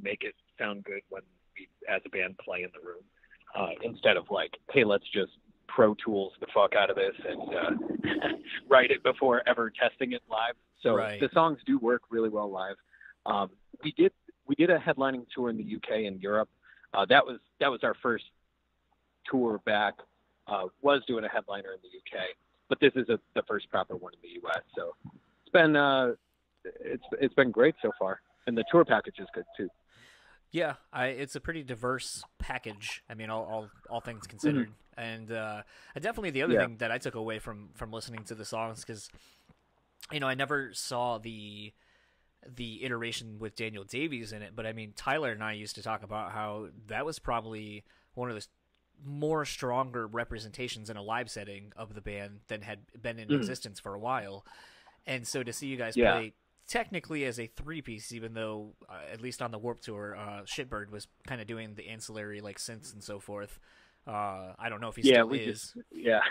make it sound good when we, as a band, play in the room, uh, instead of like, hey, let's just Pro Tools the fuck out of this and uh, write it before ever testing it live. So Right. the songs do work really well live. Um, we did we did a headlining tour in the UK and Europe. Uh, that was that was our first tour back. Uh, was doing a headliner in the UK, but this is a, the first proper one in the US. So it's been uh, it's it's been great so far, and the tour package is good too. Yeah, I, it's a pretty diverse package. I mean, all all, all things considered, and uh, definitely the other Mm-hmm. Yeah. thing that I took away from from listening to the songs because, you know, I never saw the the iteration with Daniel Davies in it, but I mean, Tyler and I used to talk about how that was probably one of the more stronger representations in a live setting of the band than had been in Mhm. existence for a while. And so to see you guys Yeah. play technically as a three piece, even though uh, at least on the Warped Tour, uh, Shitbird was kind of doing the ancillary like synths and so forth. Uh, I don't know if he yeah, still we is. just yeah.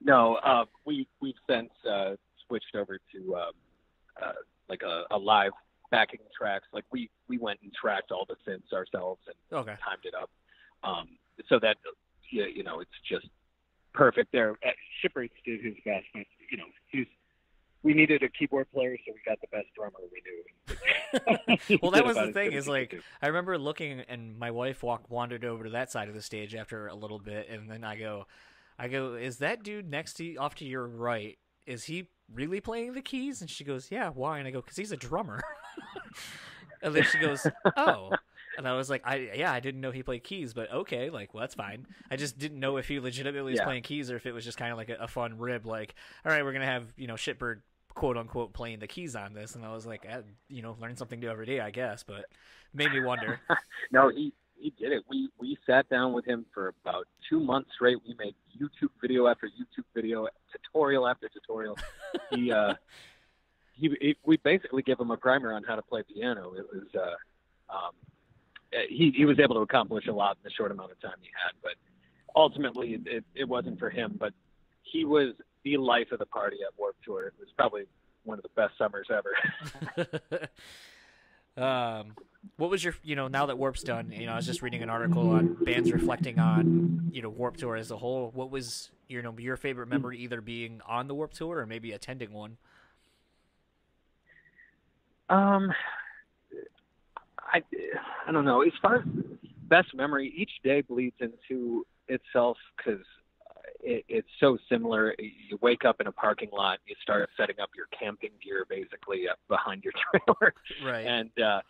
No, uh, we we've since uh, switched over to uh, uh, like a, a live backing tracks. Like we we went and tracked all the synths ourselves and Okay. timed it up, um, so that yeah, you know it's just perfect there. Uh, did his best, but you know he's. We needed a keyboard player, so we got the best drummer we knew. well, that was the thing. Is like I remember looking, and my wife walked wandered over to that side of the stage after a little bit, and then I go, I go, is that dude next to you, off to your right? Is he really playing the keys? And she goes, yeah. Why? And I go, because he's a drummer. and then she goes, oh. And I was like, I yeah, I didn't know he played keys, but okay, like, well, that's fine. I just didn't know if he legitimately was Yeah. playing keys or if it was just kind of like a, a fun rib, like, all right, we're gonna have you know Shitbird quote unquote playing the keys on this, and I was like, eh, you know, learn something new every day, I guess, but made me wonder. no, he he did it. We we sat down with him for about two months straight. We made YouTube video after YouTube video, tutorial after tutorial. he uh, he, he we basically gave him a primer on how to play piano. It was uh, um, he he was able to accomplish a lot in the short amount of time he had, but ultimately it, it, it wasn't for him. But he was the life of the party at Warped Tour. It was probably one of the best summers ever. um, what was your, you know, now that Warp's done, you know, I was just reading an article on bands reflecting on, you know, Warped Tour as a whole. What was, you know, your favorite memory either being on the Warp Tour or maybe attending one? Um, I I don't know. As far as best memory, each day bleeds into itself because it, it's so similar. You wake up in a parking lot, you start setting up your camping gear basically up behind your trailer, Right. and uh,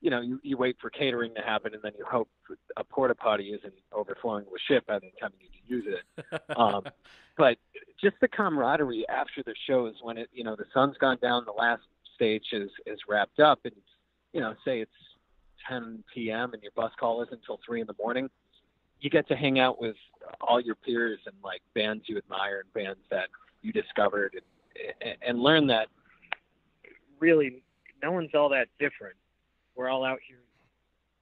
you know you, you wait for catering to happen, and then you hope a porta potty isn't overflowing with shit by the time you need to use it. Um, but just the camaraderie after the shows when it you know the sun's gone down, the last stage is is wrapped up, and you know say it's 10 p.m. and your bus call isn't until three in the morning. You get to hang out with all your peers and like bands you admire and bands that you discovered, and and learn that really no one's all that different. We're all out here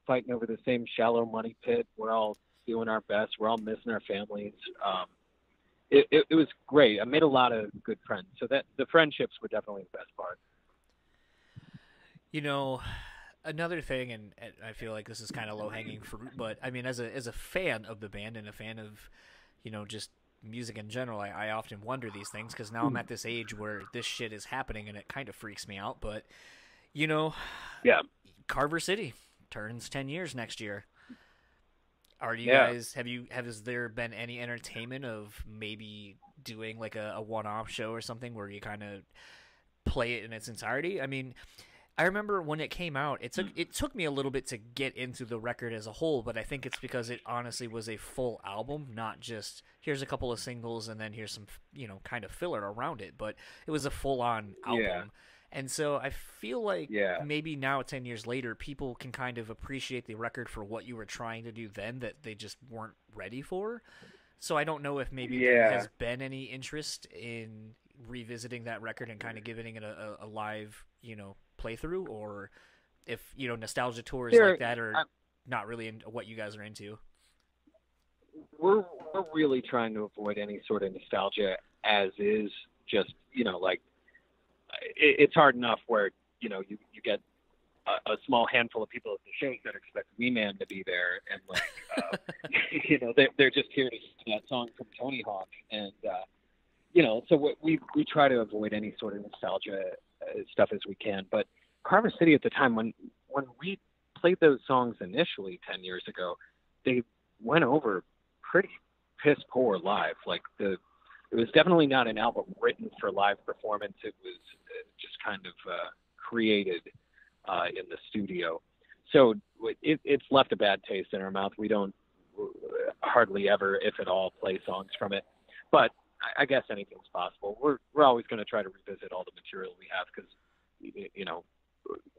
fighting over the same shallow money pit. We're all doing our best. We're all missing our families. Um, it, it, it was great. I made a lot of good friends. So that the friendships were definitely the best part. You know, another thing, and, and I feel like this is kind of low hanging fruit, but I mean, as a as a fan of the band and a fan of, you know, just music in general, I, I often wonder these things because now I'm hmm. at this age where this shit is happening and it kind of freaks me out. But, you know, Yeah. Carver City turns ten years next year. Are you Yeah. guys have you have has there been any entertainment of maybe doing like a, a one off show or something where you kind of play it in its entirety? I mean, I remember when it came out, it took hmm. it took me a little bit to get into the record as a whole, but I think it's because it honestly was a full album, not just here's a couple of singles and then here's some you know kind of filler around it, but it was a full on album. Yeah. And so I feel like Yeah. maybe now, 10 years later, people can kind of appreciate the record for what you were trying to do then that they just weren't ready for. So I don't know if maybe there has been any interest in revisiting that record and kind of giving it a, a, a live, you know, playthrough, or if you know nostalgia tours like that are I- not really in, what you guys are into. we're we're really trying to avoid any sort of nostalgia as is. Just you know, like it, it's hard enough where you know you you get a, a small handful of people at the shows that expect Wee Man to be there, and like uh, you know they they're just here to hear that song from Tony Hawk, and uh, you know so what we we try to avoid any sort of nostalgia stuff as we can. But Carver City at the time when when we played those songs initially ten years ago, they went over pretty piss poor live. Like the, it was definitely not an album written for live performance. It was uh, just kind of uh, created uh, in the studio. So it, it's left a bad taste in our mouth. We don't uh, hardly ever, if at all, play songs from it. But I, I guess anything's possible. We're we're always going to try to revisit all the material we have because you know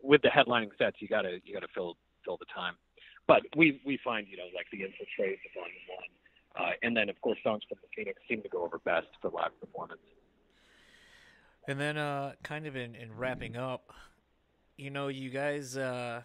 with the headlining sets you gotta you gotta fill fill the time. But we we find you know like the infiltrate, the volume one, uh, and then of course songs from the Phoenix seem to go over best for live performance. And then, uh, kind of in, in wrapping up, you know, you guys, uh,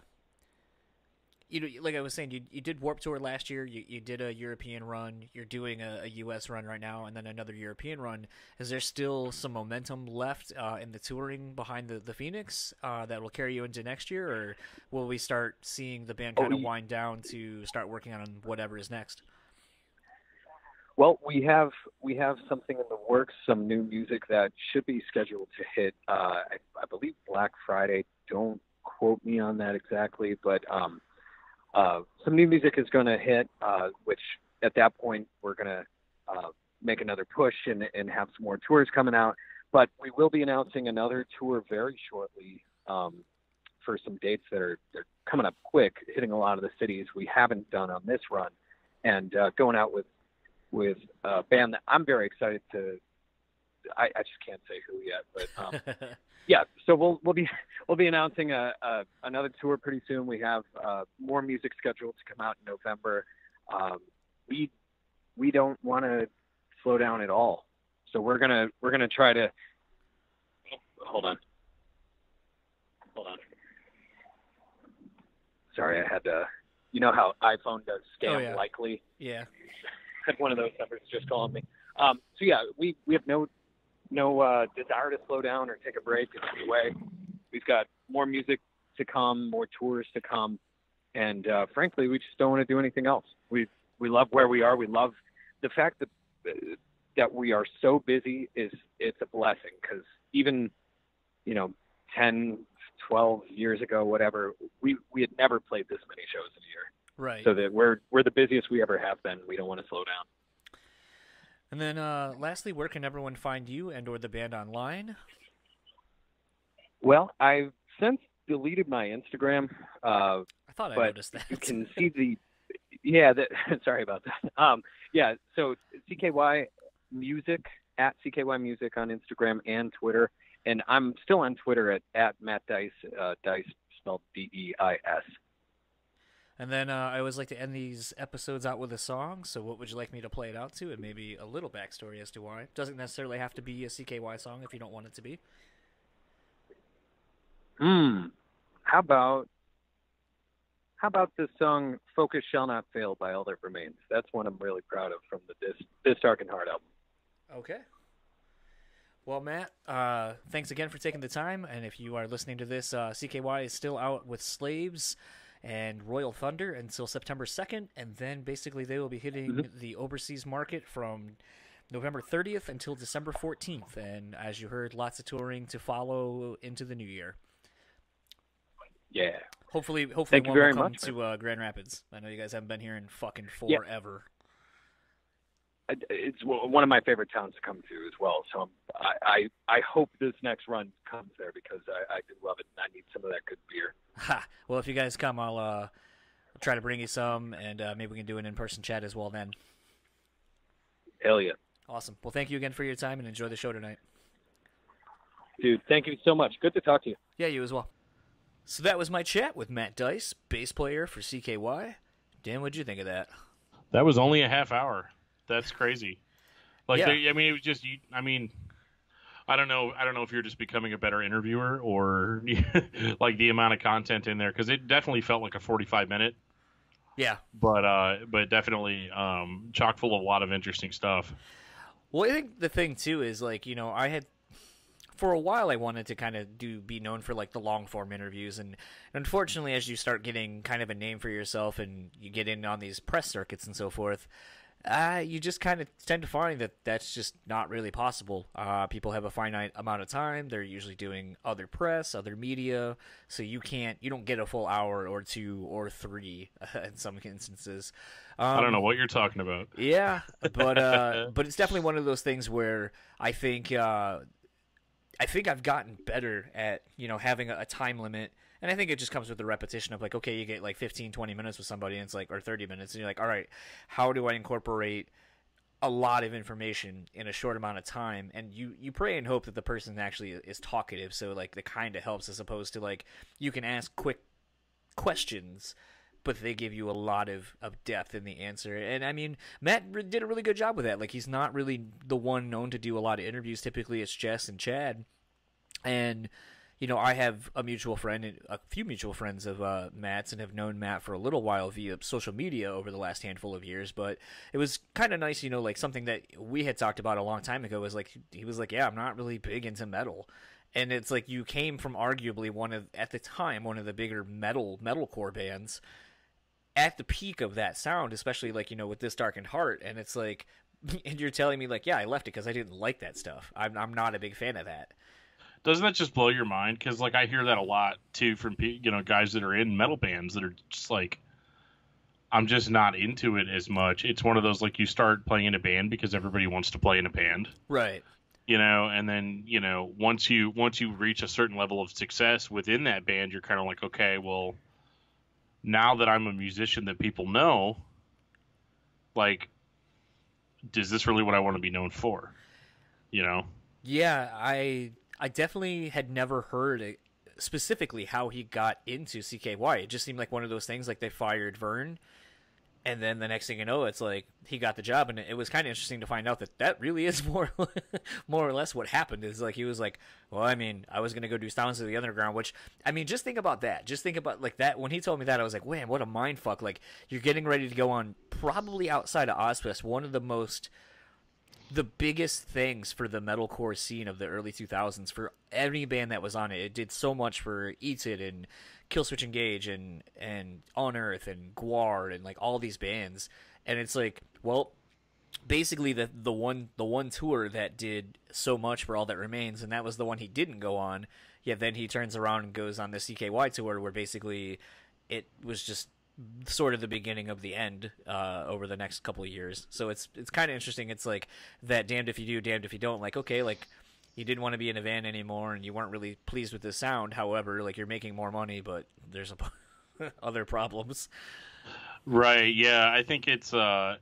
you know, like I was saying, you you did Warped Tour last year. You you did a European run. You're doing a, a U.S. run right now, and then another European run. Is there still some momentum left uh, in the touring behind the the Phoenix uh, that will carry you into next year, or will we start seeing the band Oh, kind of wind down to start working on whatever is next? Well, we have we have something in the works, some new music that should be scheduled to hit. Uh, I, I believe Black Friday. Don't quote me on that exactly, but um, uh, some new music is going to hit, uh, which at that point we're going to uh, make another push and, and have some more tours coming out. But we will be announcing another tour very shortly um, for some dates that are they're coming up quick, hitting a lot of the cities we haven't done on this run, and uh, going out with with a band that I'm very excited to. I, I just can't say who yet, but um, yeah. So we'll we'll be we'll be announcing a, a another tour pretty soon. We have uh, more music scheduled to come out in November. Um, we we don't want to slow down at all. So we're gonna we're gonna try to. Hold on. Hold on. Sorry, I had to. You know how iPhone does scam Oh, yeah. likely yeah. had one of those numbers just calling me. Um, so yeah, we we have no no uh, desire to slow down or take a break in any way. We've got more music to come, more tours to come, and uh, frankly, we just don't want to do anything else. We we love where we are. We love the fact that uh, that we are so busy is it's a blessing because even you know 10 12 years ago whatever we we had never played this many shows in a year Right. so that we're we're the busiest we ever have been. We don't want to slow down. And then, uh, lastly, where can everyone find you and or the band online? Well, I've since deleted my Instagram, uh, I thought I but noticed that. you can see the yeah. That, sorry about that. Um, yeah. So CKY Music at CKY Music on Instagram and Twitter, and I'm still on Twitter at at Matt Deis. Uh, Deis spelled D E I S. And then uh, I always like to end these episodes out with a song. So, what would you like me to play it out to, and maybe a little backstory as to why? Doesn't necessarily have to be a CKY song if you don't want it to be. Hmm. How about how about this song "Focus Shall Not Fail" by All That Remains? That's one I'm really proud of from the This This Darkened Heart album. Okay. Well, Matt, uh, thanks again for taking the time. And if you are listening to this, uh, CKY is still out with Slaves and Royal Thunder until September 2nd. And then basically they will be hitting the overseas market from November 30th until December 14th. And as you heard, lots of touring to follow into the new year. Yeah. Hopefully, hopefully Thank you one very will come much, to uh, Grand Rapids. I know you guys haven't been here in fucking forever. I- It's one of my favorite towns to come to as well. So I'm, I, I I hope this next run comes there because I, I do love it and I need some of that good beer. Ha! Well, if you guys come, I'll uh, try to bring you some, and uh, maybe we can do an in-person chat as well then. Hell yeah, Awesome. Well, thank you again for your time, and enjoy the show tonight. dude. Thank you so much. Good to talk to you. Yeah, you as well. So that was my chat with Matt Deis, bass player for CKY. Dan, what'd you think of that? That was only a half hour. That's crazy. Like, Yeah. they- I mean, it was just. you- I mean, I don't know. I don't know if you're just becoming a better interviewer or like the amount of content in there because it definitely felt like a 45 minute, Yeah. but uh, but definitely um, chock full of a lot of interesting stuff. Well, I think the thing too is like you know I had for a while I wanted to kind of do be known for like the long form interviews, and unfortunately, as you start getting kind of a name for yourself and you get in on these press circuits and so forth. Uh, you just kind of tend to find that that's just not really possible. Uh, people have a finite amount of time. They're usually doing other press, other media, so you can't, you don't get a full hour or two or three in some instances. Um, I don't know what you're talking about. yeah, but uh, but it's definitely one of those things where I think uh, I think I've gotten better at you know having a, a time limit, and I think it just comes with the repetition of like, okay, you get like 15, 20 minutes with somebody, and it's like or thirty minutes, and you're like, all right, how do I incorporate a lot of information in a short amount of time and you you pray and hope that the person actually is talkative so like the kind of helps as opposed to like you can ask quick questions but they give you a lot of, of depth in the answer. And I mean, Matt re- did a really good job with that. Like, he's not really the one known to do a lot of interviews. Typically, it's Jess and Chad. And, you know, I have a mutual friend, a few mutual friends of uh, Matt's, and have known Matt for a little while via social media over the last handful of years. But it was kind of nice, you know, like something that we had talked about a long time ago was like, he was like, yeah, I'm not really big into metal and it's like you came from arguably one of at the time one of the bigger metal metalcore bands at the peak of that sound especially like you know with this darkened heart and it's like and you're telling me like yeah i left it because i didn't like that stuff I'm, I'm not a big fan of that Doesn't that just blow your mind? Because like I hear that a lot too from you know guys that are in metal bands that are just like, I'm just not into it as much. It's one of those like you start playing in a band because everybody wants to play in a band, Right. you know, and then you know once you once you reach a certain level of success within that band, you're kind of like, okay, well, now that I'm a musician that people know, like, is this really what I want to be known for? You know. Yeah, I I definitely had never heard it, specifically how he got into CKY. It just seemed like one of those things like they fired Vern and then the next thing you know it's like he got the job and it was kind of interesting to find out that that really is more more or less what happened is like he was like well i mean i was going to go do sounds of the underground which i mean just think about that just think about like that when he told me that i was like man what a mind fuck like you're getting ready to go on probably outside of Ozzfest one of the most the biggest things for the metalcore scene of the early 2000s for any band that was on it. It did so much for Eat It and Killswitch Engage and and Unearth and Gwar and like all these bands. And it's like, well, basically the the one the one tour that did so much for all that remains, and that was the one he didn't go on. Yet then he turns around and goes on the CKY tour, where basically it was just sort of the beginning of the end uh, over the next couple of years. So it's it's kind of interesting. It's like that damned if you do, damned if you don't. Like okay, like you didn't want to be in a van anymore, and you weren't really pleased with the sound. However, like you're making more money, but there's a other problems. Right. Yeah. I think it's. Uh,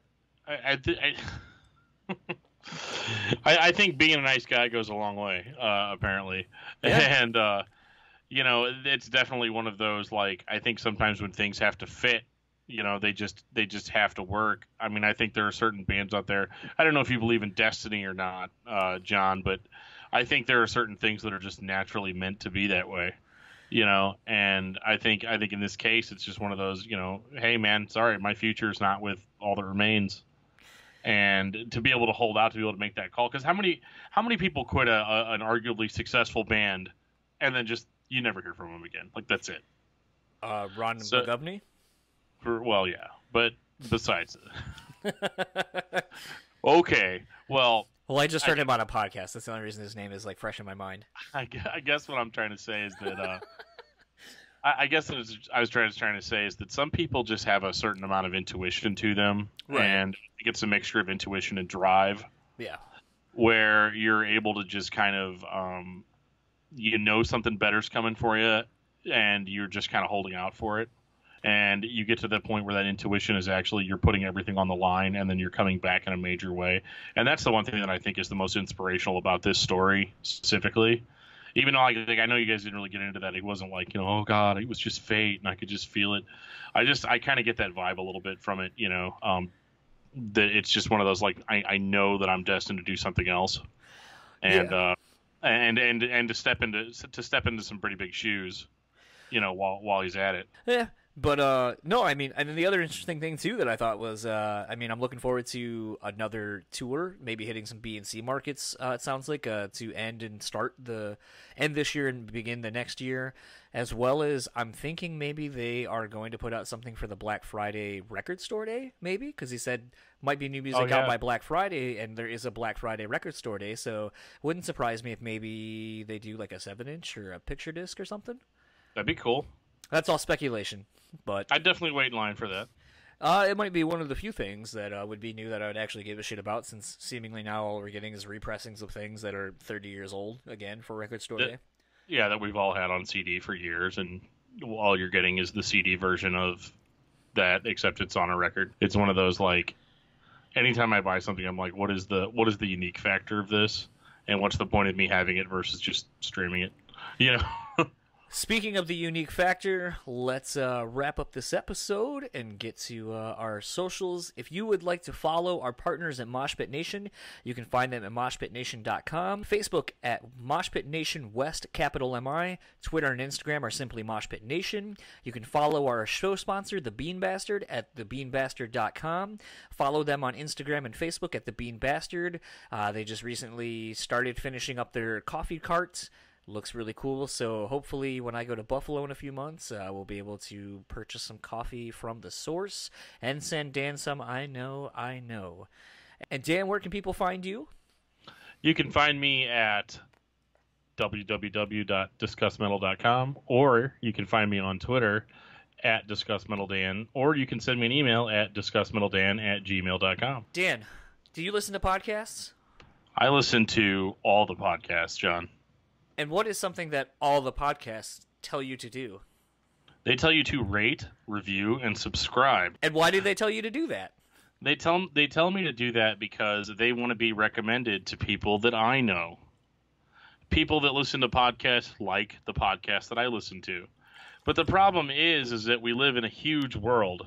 I. I, th- I, I, I think being a nice guy goes a long way. Uh, apparently, Yeah. and uh, you know, it's definitely one of those. Like, I think sometimes when things have to fit, you know, they just they just have to work. I mean, I think there are certain bands out there. I don't know if you believe in destiny or not, uh, Jon, but I think there are certain things that are just naturally meant to be that way you know and i think i think in this case it's just one of those you know hey man sorry my future is not with all that remains and to be able to hold out to be able to make that call because how many how many people quit a, a, an arguably successful band and then just you never hear from them again like that's it Uh, Ron So- McGovney. for well yeah but besides okay well Well, I just heard him on a podcast. That's the only reason his name is like fresh in my mind. I, I guess what I'm trying to say is that uh, I, I guess what I was, I was trying, trying to say is that some people just have a certain amount of intuition to them, Right. and I think it's a mixture of intuition and drive, Yeah. where you're able to just kind of um, you know something better's coming for you, and you're just kind of holding out for it. And you get to the point where that intuition is actually you're putting everything on the line, and then you're coming back in a major way. And that's the one thing that I think is the most inspirational about this story specifically. Even though I think I know you guys didn't really get into that, it wasn't like you know, oh god, it was just fate, and I could just feel it. I just I kind of get that vibe a little bit from it, you know. Um, that it's just one of those like I, I know that I'm destined to do something else, and uh, and and and to step into to step into some pretty big shoes, you know, while while he's at it. Yeah, but uh, no, I mean, and then the other interesting thing too that I thought was, uh, I mean, I'm looking forward to another tour, maybe hitting some B and C markets. Uh, it sounds like uh, to end and start the end this year and begin the next year, as well as I'm thinking maybe they are going to put out something for the Black Friday record store day, maybe because he said might be new music Oh, out by Black Friday, and there is a Black Friday record store day, so wouldn't surprise me if maybe they do like a seven inch or a picture disc or something. That'd be cool. That's all speculation, but I'd definitely wait in line for that. uh, it might be one of the few things that uh, would be new that I would actually give a shit about, since seemingly now all we're getting is repressings of things that are 30 years old again for Record Store Yeah. Day. Yeah, that we've all had on CD for years, and all you're getting is the CD version of that, except it's on a record. It's one of those like, anytime I buy something, I'm like, what is the what is the unique factor of this, and what's the point of me having it versus just streaming it? You know. Speaking of the unique factor, let's uh, wrap up this episode and get to uh, our socials. If you would like to follow our partners at Moshpit Nation, you can find them at moshpitnation.com, Facebook at Moshpit Nation West, capital M-I, Twitter and Instagram are simply Moshpit Nation. You can follow our show sponsor, The Bean Bastard, at thebeanbastard.com. Follow them on Instagram and Facebook at The Bean Bastard. Uh, they just recently started finishing up their coffee carts looks really cool. So hopefully, when I go to Buffalo in a few months, uh, we'll be able to purchase some coffee from the source and send Dan some. I know, I know. And Dan, where can people find you? You can find me at www.discussmetal.com, or you can find me on Twitter at discussmetaldan, or you can send me an email at discussmetaldan at gmail.com. Dan, do you listen to podcasts? I listen to all the podcasts, Jon. And what is something that all the podcasts tell you to do? They tell you to rate, review, and subscribe. And why do they tell you to do that? They tell they tell me to do that because they want to be recommended to people that I know. People that listen to podcasts like the podcast that I listen to. But the problem is is that we live in a huge world.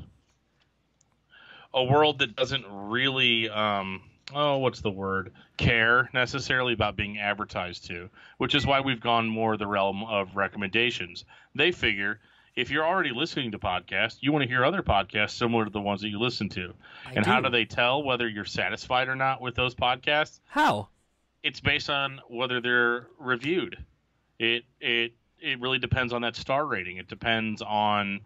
A world that doesn't really um oh what's the word care necessarily about being advertised to, which is why we've gone more the realm of recommendations. They figure if you're already listening to podcasts, you want to hear other podcasts similar to the ones that you listen to. I and how do. do they tell whether you're satisfied or not with those podcasts? How? It's based on whether they're reviewed. It it it really depends on that star rating. It depends on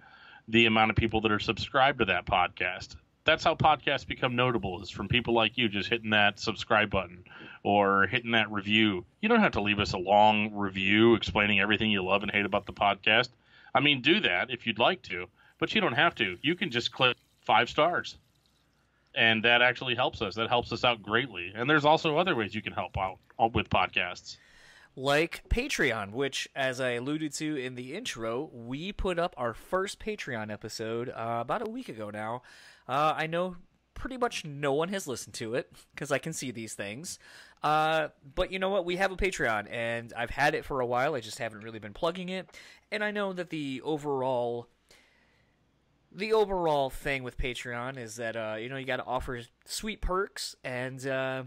the amount of people that are subscribed to that podcast. That's how podcasts become notable is from people like you just hitting that subscribe button or hitting that review. You don't have to leave us a long review explaining everything you love and hate about the podcast. I mean, do that if you'd like to, but you don't have to. You can just click five stars. And that actually helps us. That helps us out greatly. And there's also other ways you can help out with podcasts. Like Patreon, which, as I alluded to in the intro, we put up our first Patreon episode uh, about a week ago now. Uh, I know pretty much no one has listened to it because I can see these things. Uh, but you know what? We have a Patreon, and I've had it for a while. I just haven't really been plugging it. And I know that the overall the overall thing with Patreon is that uh, you know you got to offer sweet perks, and uh,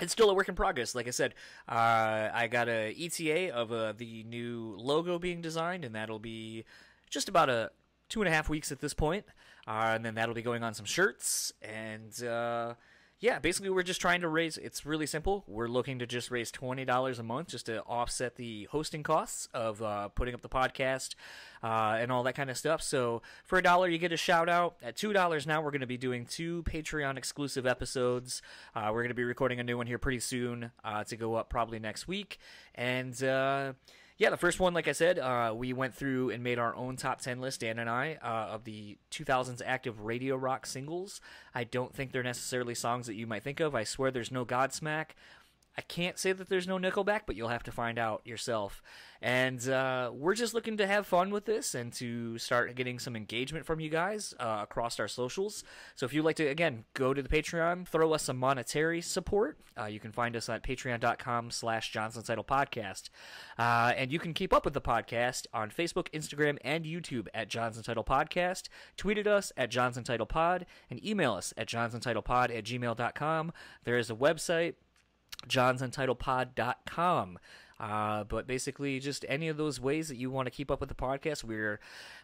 it's still a work in progress. Like I said, uh, I got a ETA of uh, the new logo being designed, and that'll be just about a two and a half weeks at this point. Uh, and then that'll be going on some shirts, and uh, yeah, basically we're just trying to raise. It's really simple. We're looking to just raise twenty dollars a month just to offset the hosting costs of uh, putting up the podcast uh, and all that kind of stuff. So for a dollar, you get a shout out. At two dollars now, we're going to be doing two Patreon exclusive episodes. Uh, we're going to be recording a new one here pretty soon uh, to go up probably next week, and. Yeah, the first one, like I said, uh, we went through and made our own top 10 list, Dan and I, uh, of the 2000s active radio rock singles. I don't think they're necessarily songs that you might think of. I swear there's no Godsmack. I can't say that there's no Nickelback, but you'll have to find out yourself. And uh, we're just looking to have fun with this and to start getting some engagement from you guys uh, across our socials. So if you'd like to, again, go to the Patreon, throw us some monetary support. Uh, you can find us at patreon.com slash Jon's Untitled Podcast. Uh, and you can keep up with the podcast on Facebook, Instagram, and YouTube at Jon's Untitled Podcast. Tweet at us at Jon's Untitled Pod and email us at jonsuntitledpod at gmail.com. There is a website jonsuntitledpod.com. Uh, but basically, just any of those ways that you want to keep up with the podcast, we're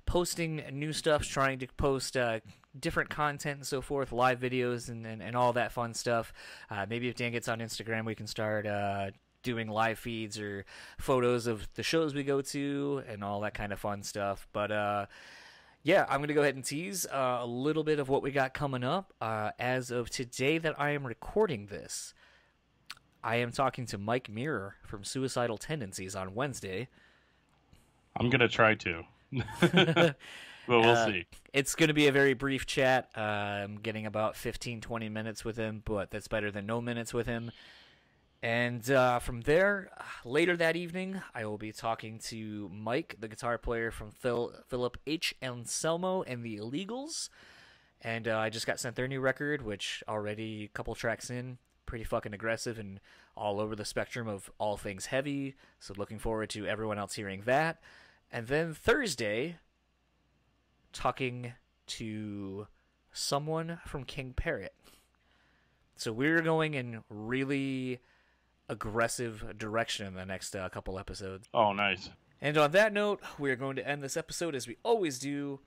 posting new stuff, trying to post uh, different content and so forth, live videos and, and, and all that fun stuff. Uh, maybe if Dan gets on Instagram, we can start uh, doing live feeds or photos of the shows we go to and all that kind of fun stuff. But uh, yeah, I'm going to go ahead and tease uh, a little bit of what we got coming up. As of today that I am recording this, I am talking to Mike Muir from Suicidal Tendencies on Wednesday. I'm going to try to. but we'll Uh, see. It's going to be a very brief chat. Uh, I'm getting about 15, 20 minutes with him, but that's better than no minutes with him. And uh, from there, later that evening, I will be talking to Mike, the guitar player from Phil, Philip H. Anselmo and the Illegals. And uh, I just got sent their new record, which already a couple tracks in, pretty fucking aggressive and all over the spectrum of all things heavy. So looking forward to everyone else hearing that. And then Thursday, talking to someone from King Parrot. So we're going in really aggressive direction in the next uh, couple episodes. Oh, nice. And on that note, we're going to end this episode as we always do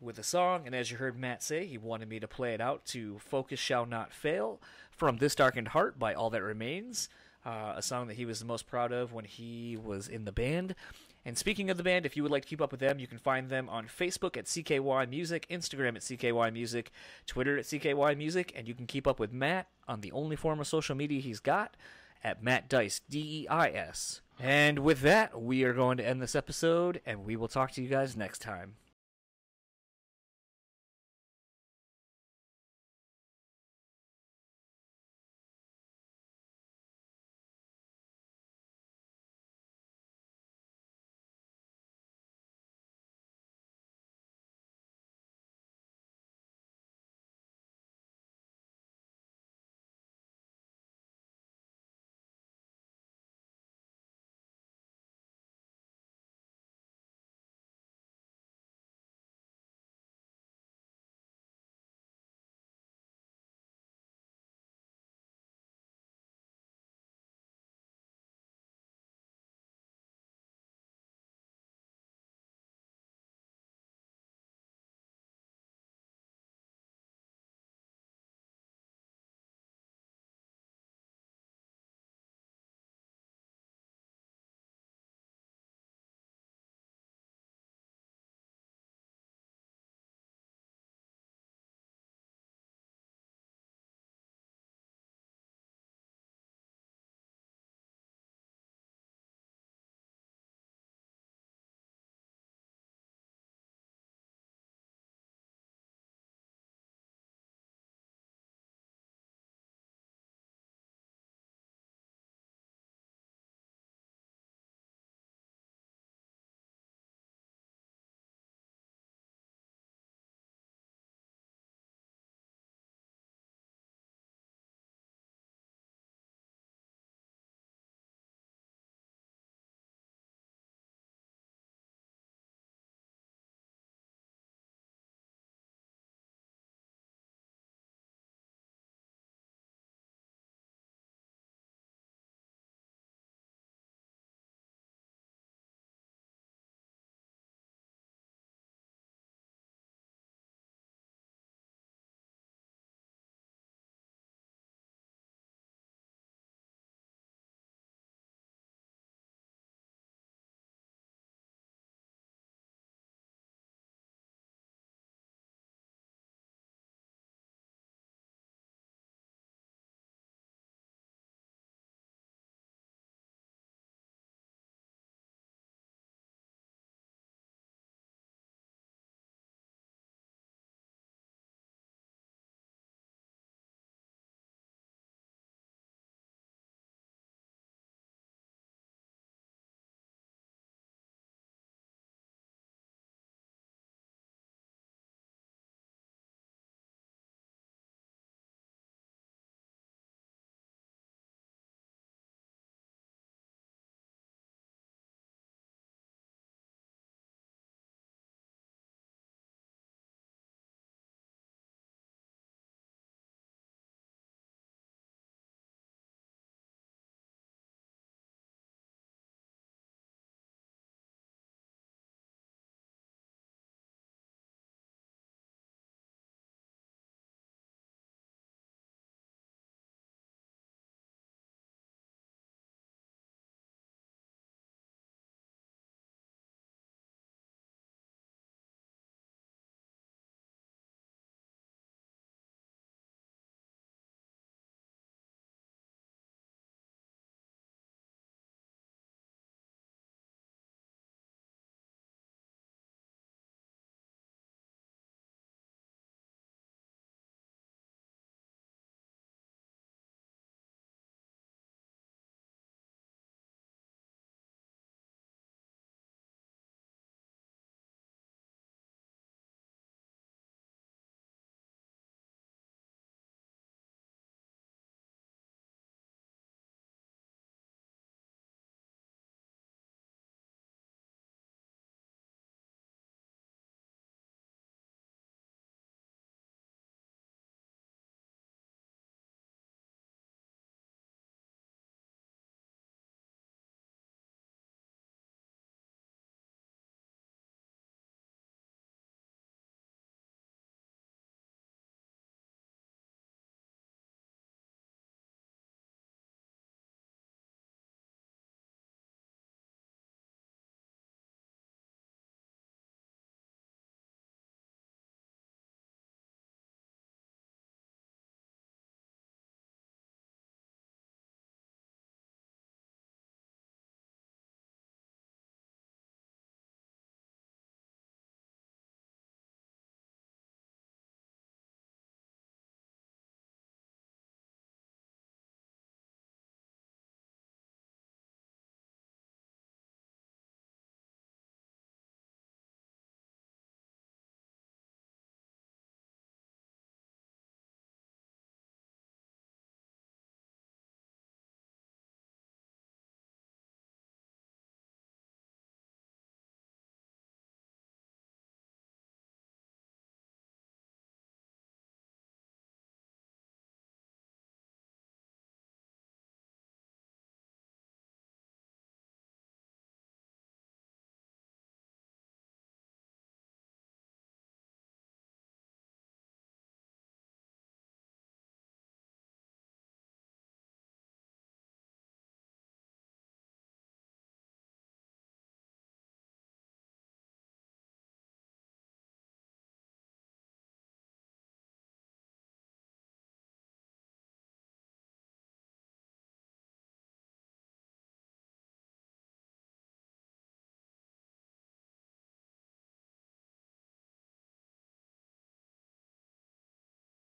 with a song. And as you heard Matt say, he wanted me to play it out to Focus Shall Not Fail from This Darkened Heart by All That Remains, uh, a song that he was the most proud of when he was in the band. And speaking of the band, if you would like to keep up with them, you can find them on Facebook at CKY Music, Instagram at CKY Music, Twitter at CKY Music, and you can keep up with Matt on the only form of social media he's got at Matt Deis, D E I S. And with that, we are going to end this episode, and we will talk to you guys next time.